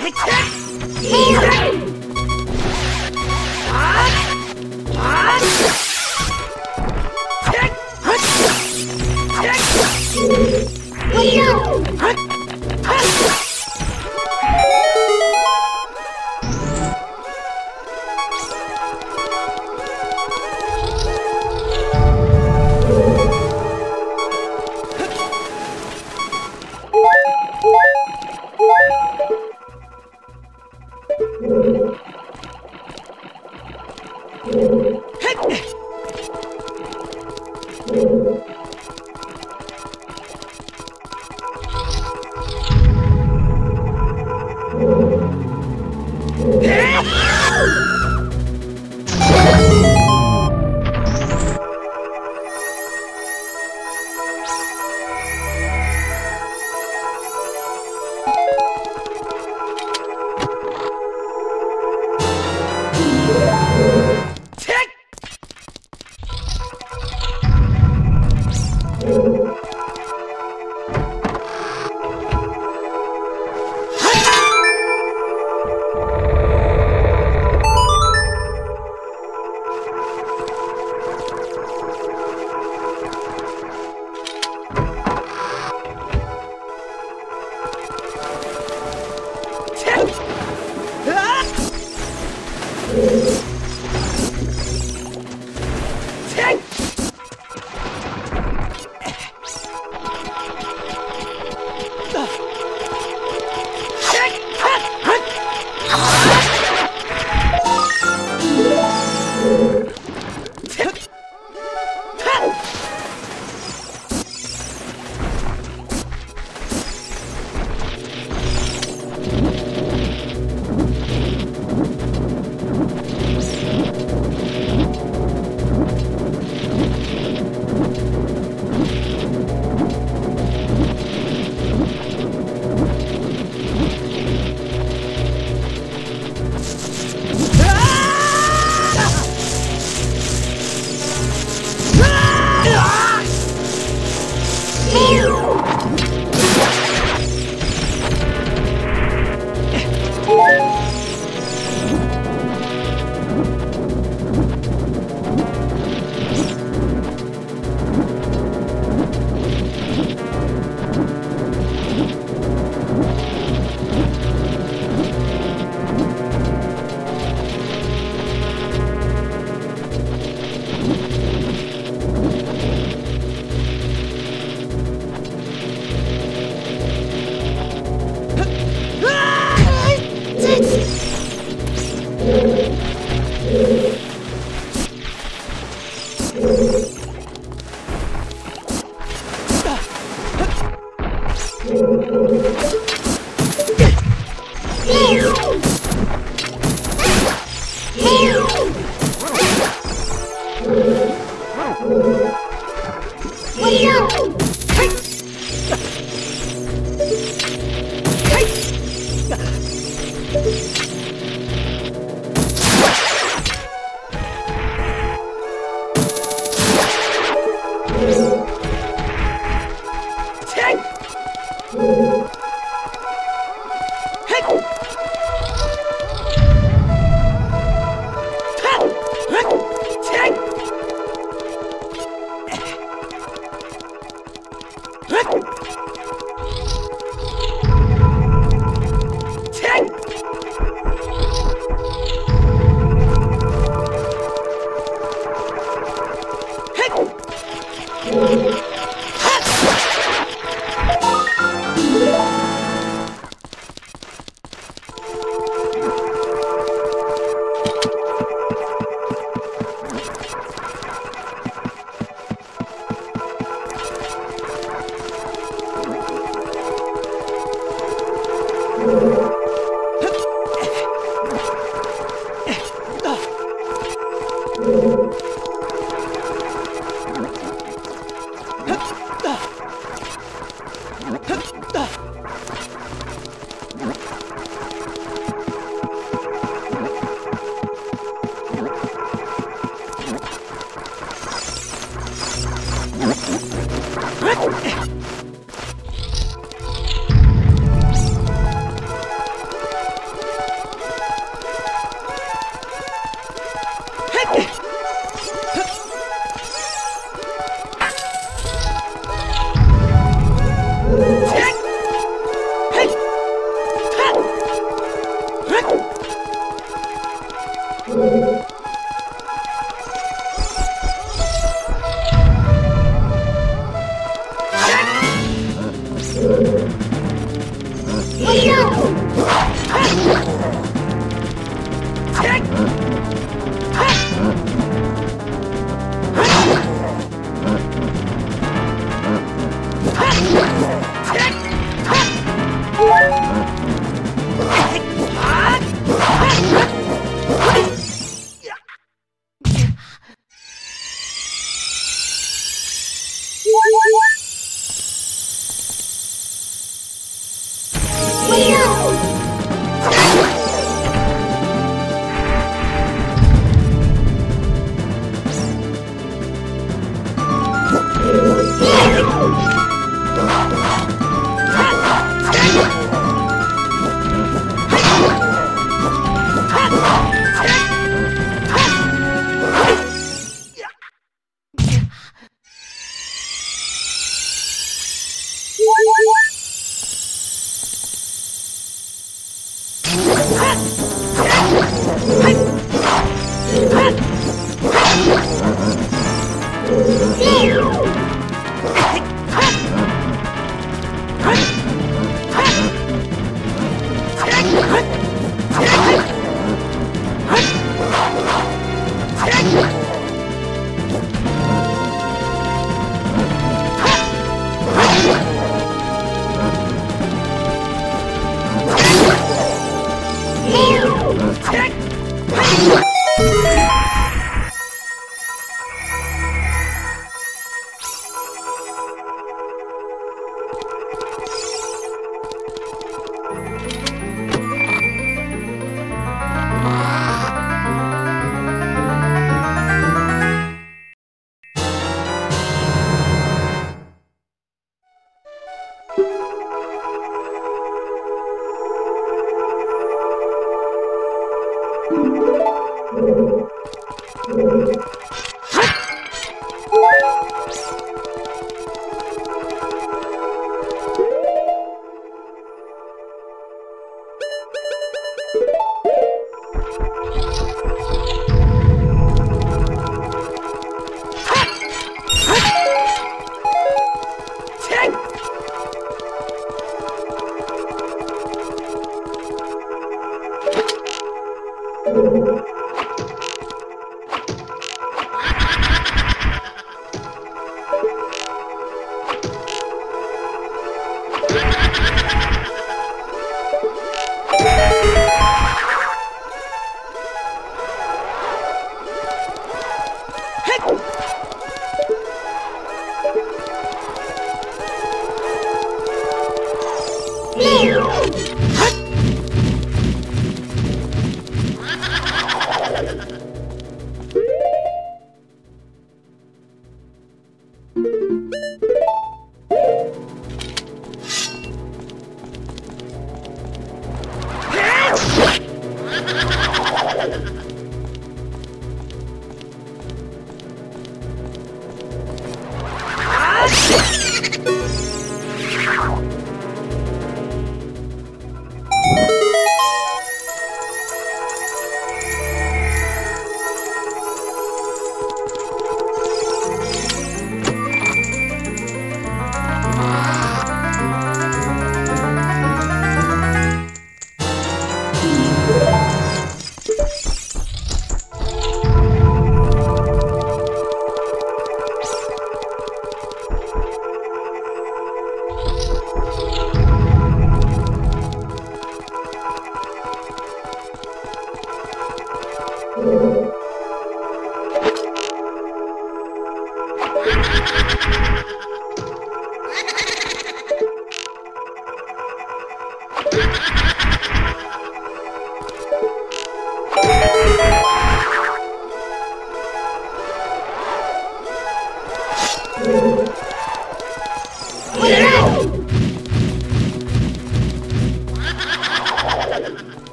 Hey!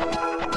you.